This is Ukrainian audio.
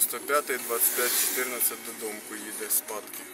95-й, 25 14 додому їде спадки.